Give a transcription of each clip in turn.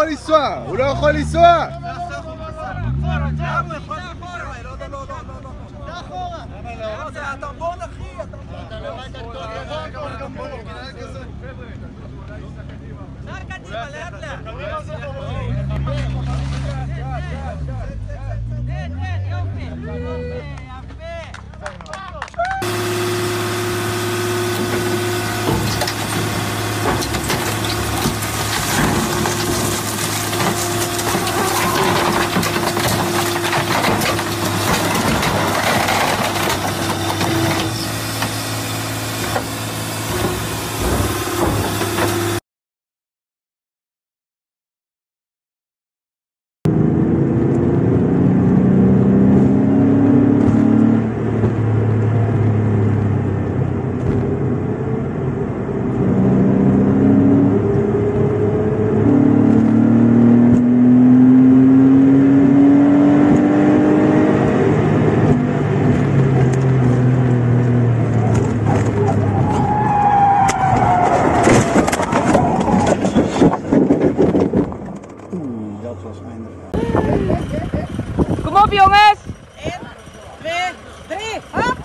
יכול לנסוע, הוא לא יכול לנסוע! Kom ¿Ah?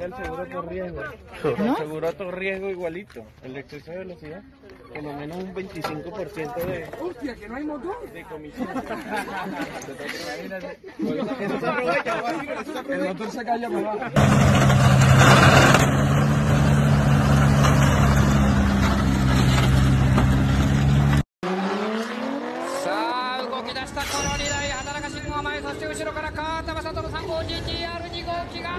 Ni que tenga el seguro por riesgo. El seguro por riesgo igualito. El exceso de velocidad. Por lo menos un 25% de. ¡Hostia, que no hay motor! De comisión. Eso se aprovecha, guay, eso se aprovecha. El motor se calla para abajo. saあ動き出したこの2台畑中信号前そして後ろから川田正人の3号 GTR2 号機が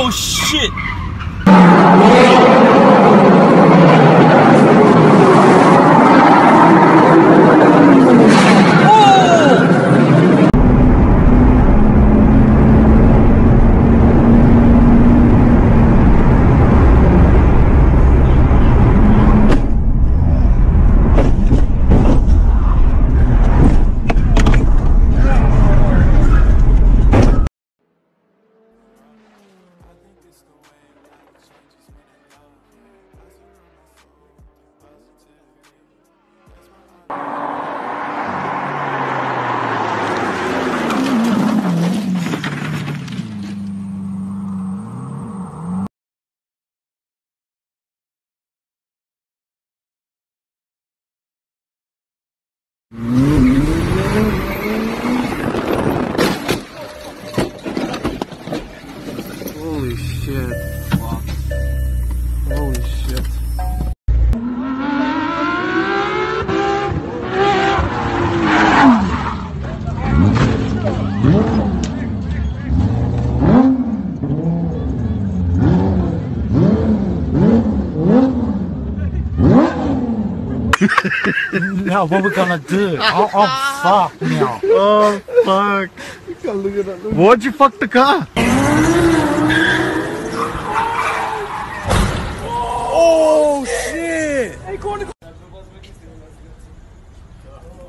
Oh shit! Now what we gonna do? Oh, oh fuck now. Oh fuck. What'd you fuck the car? Oh shit!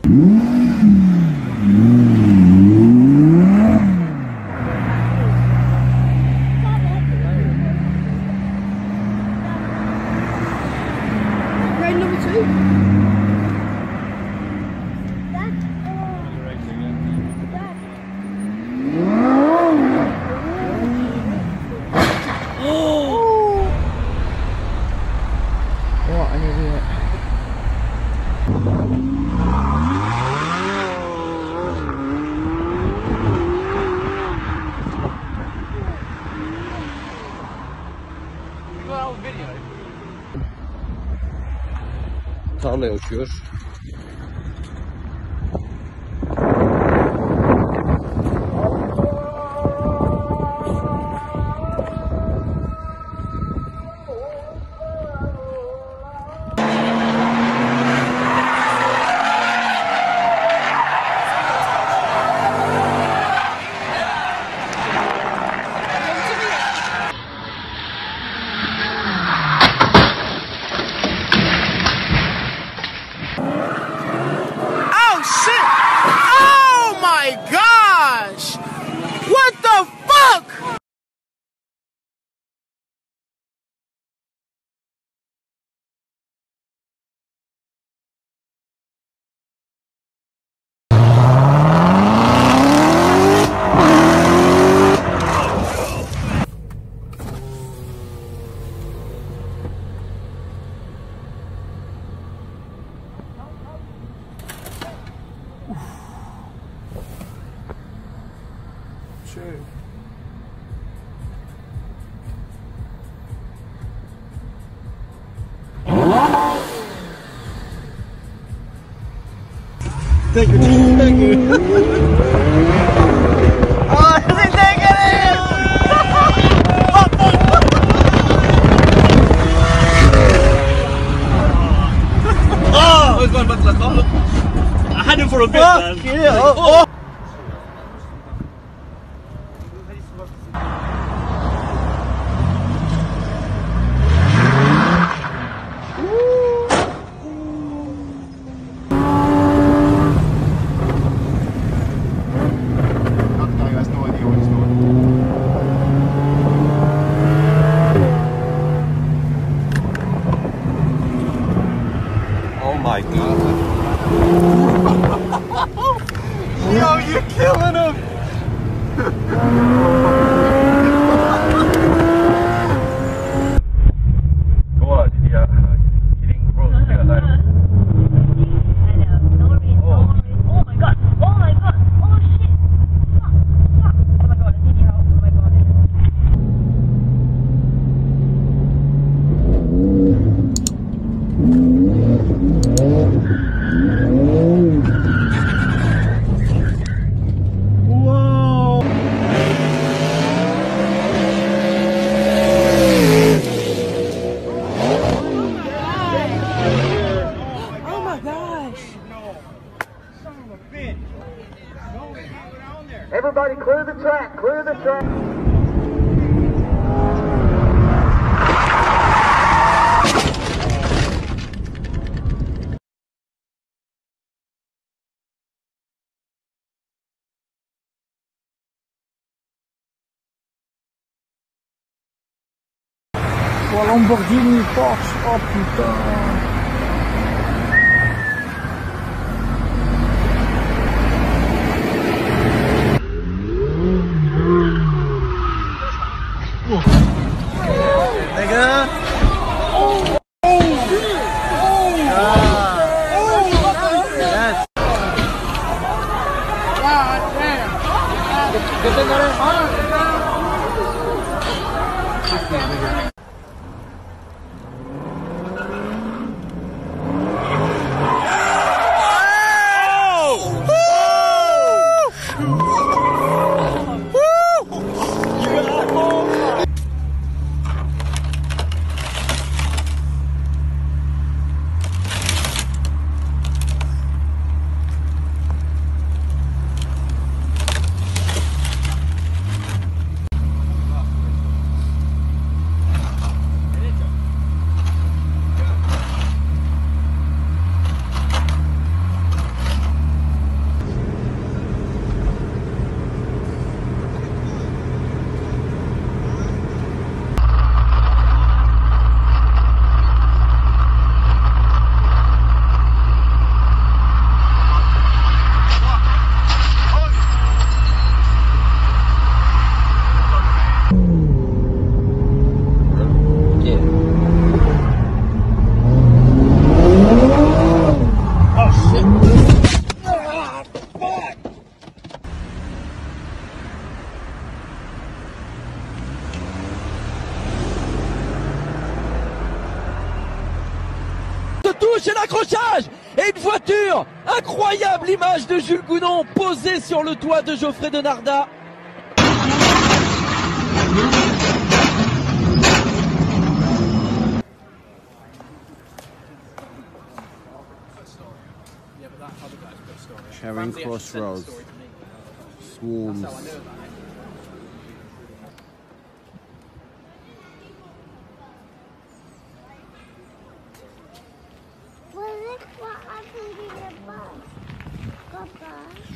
Grade Tarlaya uçuyor. Thank you, thank you. Oh, I had him for a bit, man. Yeah, oh, oh. Oh my god. Yo, you're killing him. Lamborghini, Porsche, oh putain. Et l'accrochage. Et une voiture incroyable image de Jules Gounon posée sur le toit de Geoffrey de Narda. Charing.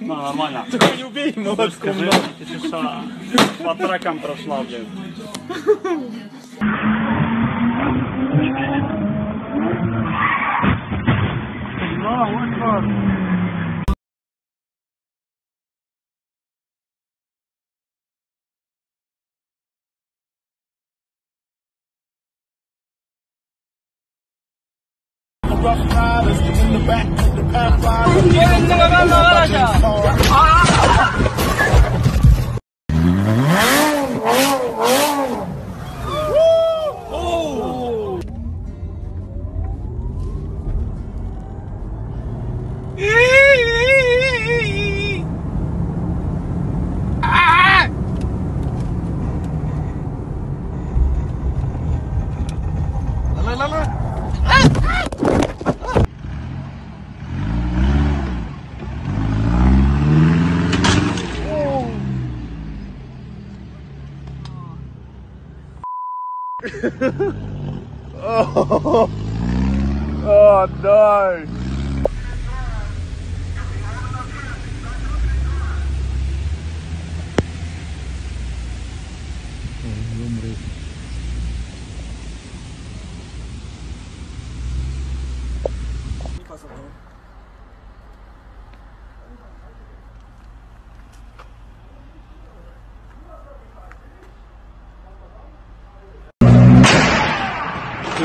Ну, нормально. Такой не убей, ну, молодцом. Скажи, ну. что, по тракам прошла, блядь. вот we're rough riders in the back of the. Oh, oh no.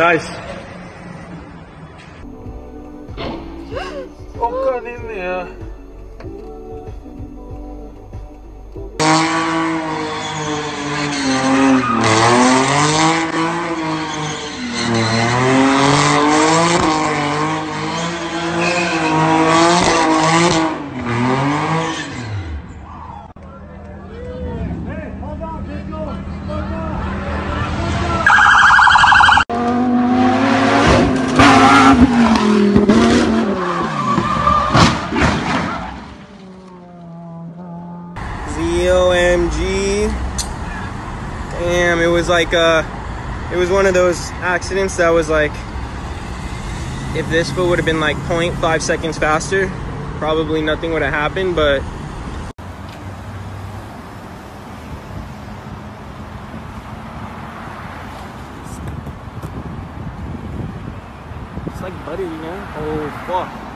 Nice. Like uh it was one of those accidents that was like if this foot would have been like 0.5 seconds faster, probably nothing would have happened, but it's like butter, you know? Oh fuck.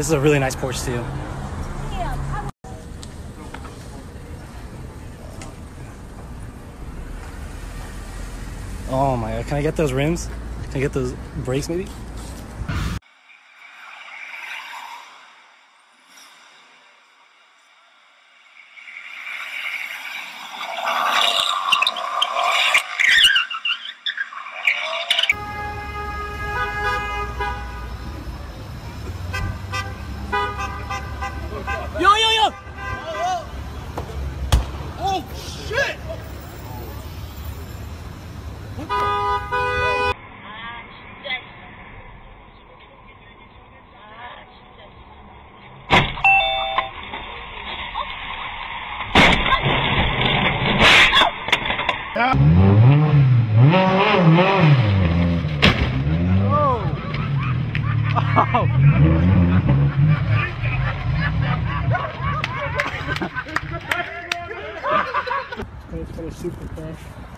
This is a really nice Porsche too. Oh my god, can I get those rims? Can I get those brakes maybe? Oh. It's kind of super crash.